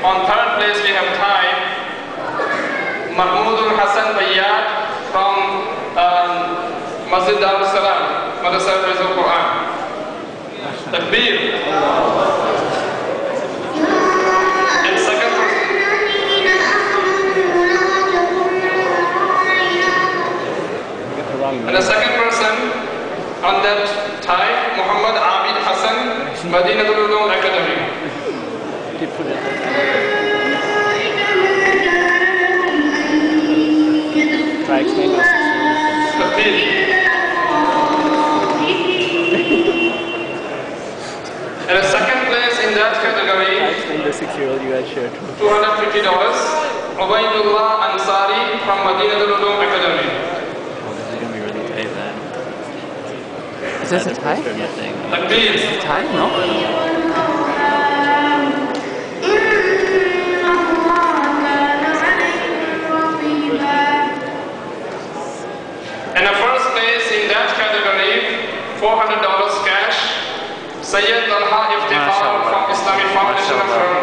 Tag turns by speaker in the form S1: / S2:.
S1: On third place, we have tied Mahmoudul Hassan Bayyad from um, Masjid Darul Salam, Madrasa Fizul Quran. Takbir. And and the second person on that tie, Muhammad Abid Hassan, Madinatul Ulum Academy.
S2: Try explain what's.
S1: And the second place in that
S2: Try
S1: category,
S2: explain the six-year-old you guys shared.
S1: $250, Ubaidullah Ansari from Madinatul Ulum Academy.
S3: This is gonna be really tight then.
S2: Is this a tie?
S3: Trivia thing.
S1: Takbir.
S2: Tie? No?
S1: And the first place in that category, $400 cash, Sayyid Talha Iftikhar from Islamic Foundation of
S3: Mashallah.
S1: Toronto,